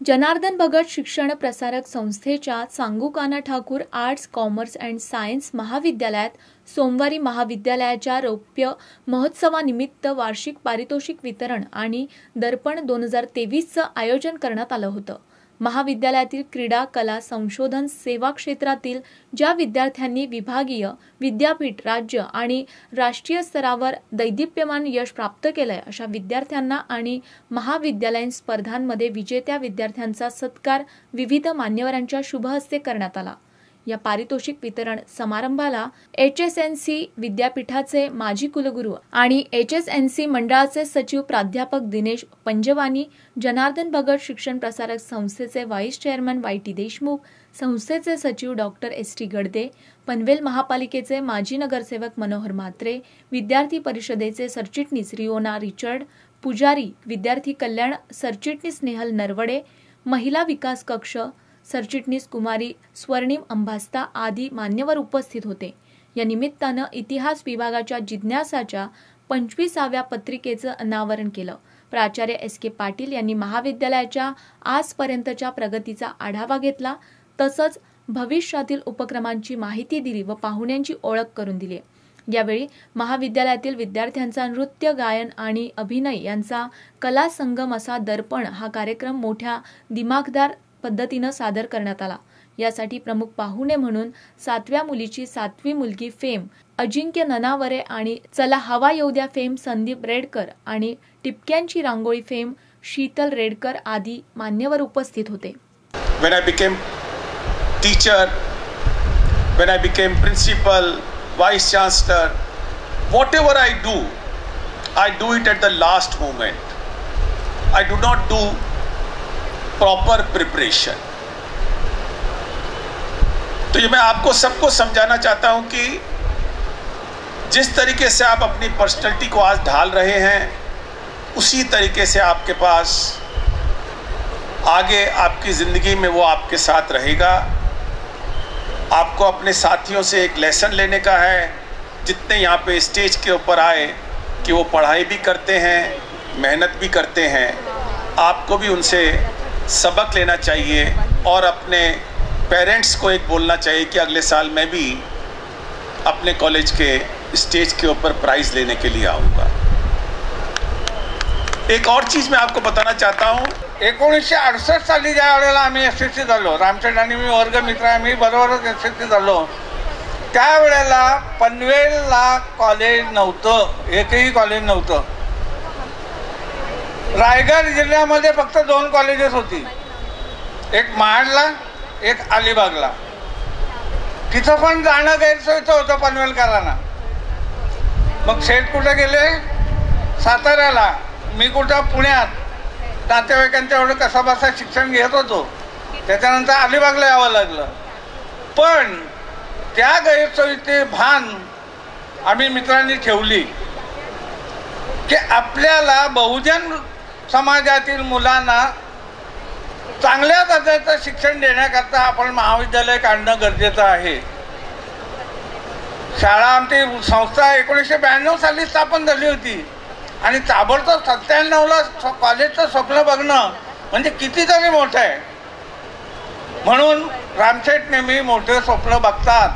जनार्दन भगत शिक्षण प्रसारक संस्थेच्या सांगूकाना Thakur arts commerce and science महाविद्यालयात सोमवारी महाविद्यालयाच्या रौप्य महोत्सवानिमित्त वार्षिक पारितोषिक वितरण आणि दर्पण दोन हजार तेवीसचं आयोजन करण्यात आलं होतं. महाविद्यालयातील क्रीडा कला संशोधन सेवा क्षेत्रातील ज्या विद्यार्थ्यांनी विभागीय विद्यापीठ राज्य आणि राष्ट्रीय स्तरावर दैदिप्यमान यश प्राप्त केलंय अशा विद्यार्थ्यांना आणि महाविद्यालयीन स्पर्धांमध्ये विजेत्या विद्यार्थ्यांचा सत्कार विविध मान्यवरांच्या शुभहस्ते करण्यात आला. या पारितोषिक वितरण समारंभाला एच एस एन सी विद्यापीठाचे माजी कुलगुरू आणि एच एस एन सी मंडळाचे सचिव प्राध्यापक दिनेश पंजवानी जनार्दन भगत शिक्षण प्रसारक संस्थेचे vice chairman Y T Deshmukh संस्थेचे सचिव doctor S T Gadade Panvel महापालिकेचे माजी नगरसेवक मनोहर म्हात्रे विद्यार्थी परिषदेचे सरचिटणीस रिओना रिचर्ड पुजारी विद्यार्थी कल्याण सरचिटणीस नेहल नरवडे महिला विकास कक्ष सरचिटणीस कुमारी स्वर्णिम अंभास्ता आदी मान्यवर उपस्थित होते. या निमित्तानं इतिहास विभागाच्या जिज्ञासाच्या पंचवीसाव्या पत्रिकेचं अनावरण केलं. प्राचार्य एस के पाटील यांनी महाविद्यालयाच्या आजपर्यंतच्या प्रगतीचा आढावा घेतला. तसंच भविष्यातील उपक्रमांची माहिती दिली व पाहुण्यांची ओळख करून दिली. यावेळी महाविद्यालयातील विद्यार्थ्यांचा नृत्य गायन आणि अभिनय यांचा कला संगम असा दर्पण हा कार्यक्रम मोठ्या दिमागदार पद्धतीनं सादर करण्यात आला यासाठी प्रमुख पाहुणे म्हणून सातव्या मुलीची सातवी मुलगी फेम अजिंक्य ननावरे आणि चला हवा येऊ द्या फेम संदीप रेडकर आणि टिपक्यांची रांगोळी फेम शीतल रेडकर आदी मान्यवर उपस्थित होते When I became teacher, when I became principal, vice chancellor, whatever I do, I do it at the last moment. I do not do proper preparation तो ये मैं आपको सबको समझाना चाहता हूँ कि जिस तरीके से आप अपनी पर्सनैलिटी को आज ढाल रहे हैं, उसी तरीके से आपके पास आगे आपकी ज़िंदगी में वो आपके साथ रहेगा। आपको अपने साथियों से एक लेसन लेने का है। जितने यहाँ पे स्टेज के ऊपर आए कि वो पढ़ाई भी करते हैं, मेहनत भी करते हैं, आपको भी उनसे सबक लेना चाहिए और अपने पेरेंट्स को एक बोलना चाहिए कि अगले साल मैं भी अपने कॉलेज के स्टेज के ऊपर प्राइज़ लेने के लिए आऊँगा। एक और चीज़ मैं आपको बताना चाहता हूँ। एकोणीसशे अडसष्ट साली ज्या वेळेला आम्ही सी झालो, रामचंद्र आणि मी वर्गमित्र आम्ही एस सी झालो. त्यावेळेला पनवेलला कॉलेज नव्हतं, एकही कॉलेज नव्हतं. रायगड जिल्ह्यामध्ये फक्त दोन कॉलेजेस होती. एक महाडला एक अलिबागला. तिथं पण जाणं गैरसोयीचं होतं पनवेलकरांना. मग शेठ कुठं गेले? साताऱ्याला. मी कुठं? पुण्यात. नातेवाईकांच्या एवढं कसा बसा शिक्षण घेत होतो. त्याच्यानंतर अलिबागला यावं लागलं. पण त्या गैरसोयीचे भान आम्ही मित्रांनी ठेवली की आपल्याला बहुजन समाजातील मुलांना चांगल्या दर्जाचं शिक्षण देण्याकरता आपण महाविद्यालय काढणं गरजेचं आहे. शाळा आमची संस्था एकोणीसशे ब्याण्णव साली स्थापन झाली होती. आणि ताबडतोब सत्त्याण्णवला कॉलेजचं स्वप्न बघणं म्हणजे कितीतरी मोठं आहे. म्हणून रामशेठ नेहमी मोठे स्वप्न बघतात.